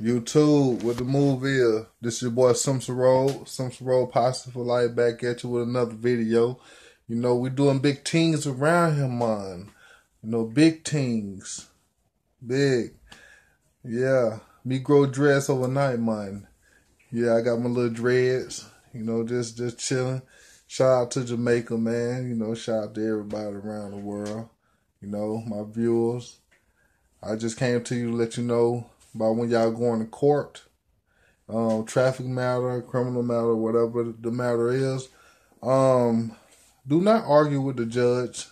YouTube, what the move is. This is your boy Simpson Road. Simpson Road Positive for Life back at you with another video. You know, we doing big things around here, man. You know, big things. Big. Yeah. Me grow dreads overnight, man. Yeah, I got my little dreads. You know, just just chilling. Shout out to Jamaica, man. You know, shout out to everybody around the world. You know, my viewers. I just came to you to let you know about when y'all going to court, um, traffic matter, criminal matter, whatever the matter is. Um, do not argue with the judge.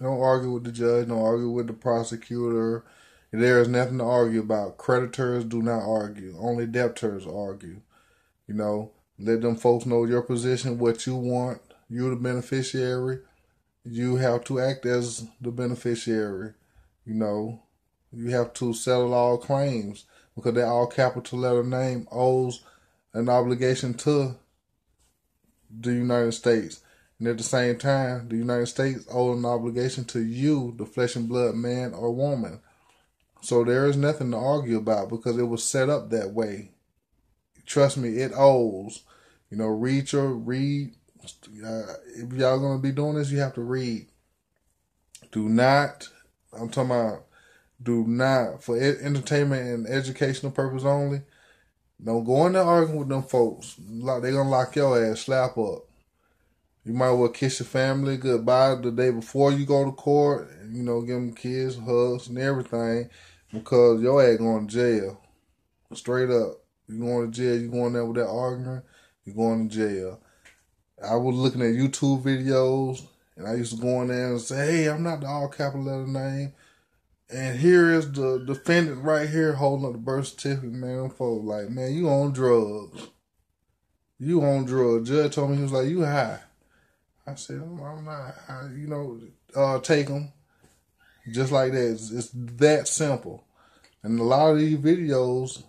Don't argue with the judge. Don't argue with the prosecutor. There is nothing to argue about. Creditors do not argue. Only debtors argue. You know, let them folks know your position, what you want. You're the beneficiary. You have to act as the beneficiary. You know, you have to settle all claims because they're all capital letter name owes an obligation to the United States. And at the same time, the United States owes an obligation to you, the flesh and blood man or woman. So there is nothing to argue about because it was set up that way. Trust me, it owes. You know, read your read. Uh, if y'all gonna be doing this, you have to read. Do not. I'm talking about do not for entertainment and educational purpose only. Don't go in there arguing with them folks. They gonna lock your ass, slap up. You might well kiss your family goodbye the day before you go to court. And, you know, give them kids, hugs, and everything, because your ass going to jail. Straight up, you going to jail. You going there with that argument, you going to jail. I was looking at YouTube videos, and I used to go in there and say, "Hey, I'm not the all capital letter name." And here is the defendant right here holding up the birth certificate, man. Folks like, man, you on drugs. You on drugs. Judge told me he was like, you high. I said, I'm not high. You know, uh, take them. Just like that. It's, it's that simple. And a lot of these videos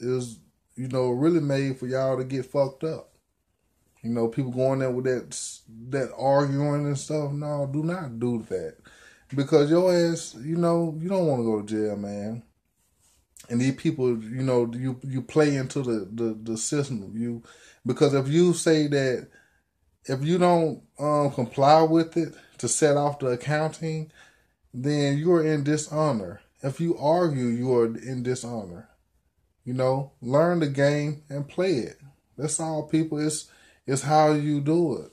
is, you know, really made for y'all to get fucked up. You know, people going there with that that arguing and stuff. No, do not do that because your ass, you know, you don't want to go to jail, man. And these people, you know, you you play into the the, the system. You because if you say that if you don't um, comply with it to set off the accounting, then you're in dishonor. If you argue, you are in dishonor. You know, learn the game and play it. That's all, people. It's it's how you do it.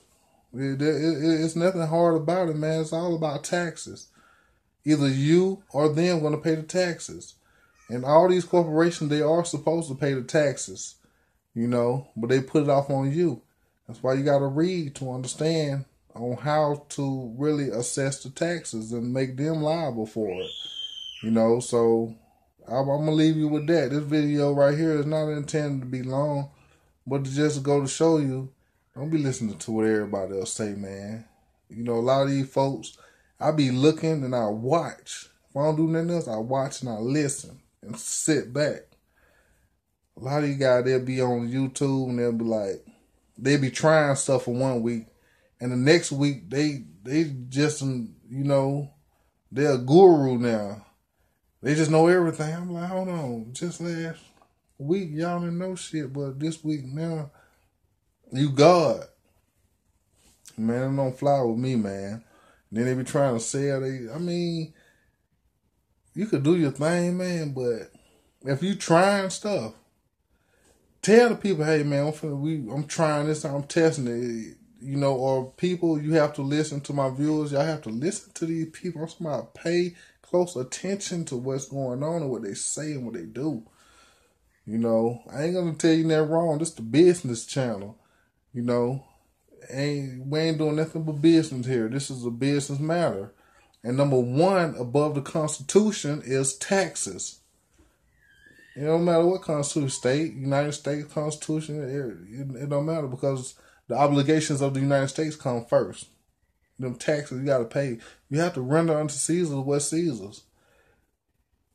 It, it, it's nothing hard about it, man. It's all about taxes. Either you or them going to pay the taxes. And all these corporations, they are supposed to pay the taxes, you know, but they put it off on you. That's why you got to read to understand on how to really assess the taxes and make them liable for it. You know, so I'm, I'm gonna leave you with that. This video right here is not intended to be long, but to just go to show you don't be listening to what everybody else say, man. You know, a lot of these folks, I be looking and I watch. If I don't do nothing else, I watch and I listen and sit back. A lot of you guys, they'll be on YouTube and they'll be like, they'll be trying stuff for one week, and the next week they they just um, you know they're a guru now. They just know everything. I'm like, hold on, just last week y'all didn't know shit, but this week now you God. Man, don't fly with me, man. then they be trying to sell they I mean, you could do your thing, man, but if you trying stuff, tell the people, hey man, I'm finna, we I'm trying this, I'm testing it. You know, or people you have to listen to my viewers, y'all have to listen to these people. I'm about pay close attention to what's going on and what they say and what they do. You know, I ain't gonna tell you that wrong. This the business channel. You know, ain't we ain't doing nothing but business here. This is a business matter. And number one above the Constitution is taxes. It don't matter what Constitution, state, United States Constitution, it, it, it don't matter because the obligations of the United States come first. Them taxes you got to pay. You have to render unto Caesar what Caesar's.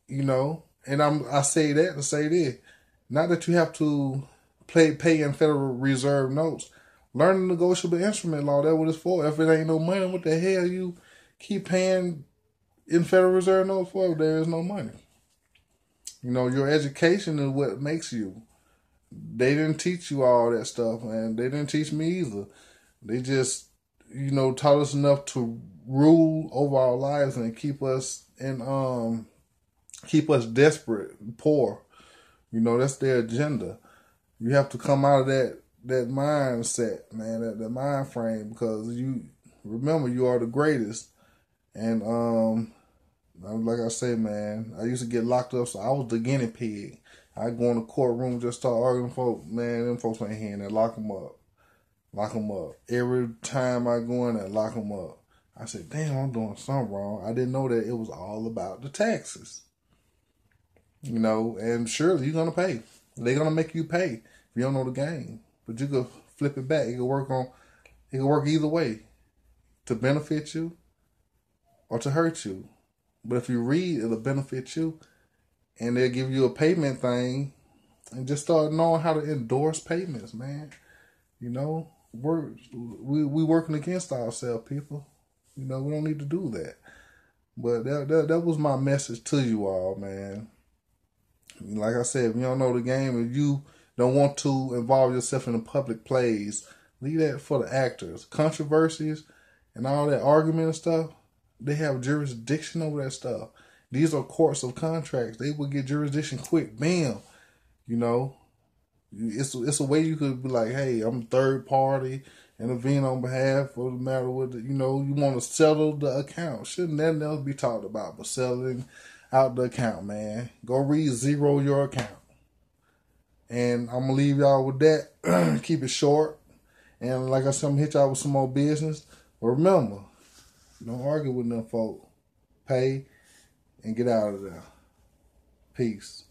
You know, and I'm I say that to say this, not that you have to pay pay in Federal Reserve notes. Learn the negotiable instrument law. That's what it's for. If it ain't no money, what the hell you keep paying in Federal Reserve notes for? There is no money. You know, your education is what makes you. They didn't teach you all that stuff, and they didn't teach me either. They just, you know, taught us enough to rule over our lives and keep us in um keep us desperate, poor. You know, that's their agenda. You have to come out of that that mindset, man, that, that mind frame because you remember you are the greatest. And um like I say, man, I used to get locked up, so I was the guinea pig. I go in the courtroom, just start arguing, folks. Man, them folks ain't hearing that. Lock them up, lock them up. Every time I go in there, lock them up. I said, damn, I'm doing something wrong. I didn't know that it was all about the taxes. You know, and surely you're gonna pay. They're gonna make you pay if you don't know the game. But you could flip it back. It could work on. It could work either way, to benefit you or to hurt you. But if you read, it'll benefit you, and they'll give you a payment thing, and just start knowing how to endorse payments, man. You know, we're we we working against ourselves, people. You know, we don't need to do that. But that, that that was my message to you all, man. Like I said, if you don't know the game, if you don't want to involve yourself in the public plays, leave that for the actors. Controversies and all that argument and stuff, they have jurisdiction over that stuff. These are courts of contracts. They will get jurisdiction quick. Bam. You know, it's it's a way you could be like, hey, I'm third party intervene on behalf of the matter with the, you know you want to settle the account. Shouldn't that else be talked about? But settling out the account, man. Go read zero your account. And I'm gonna leave y'all with that. Keep it short. And like I said, I'm hit y'all with some more business. But remember, don't argue with them folk. Pay and get out of there. Peace.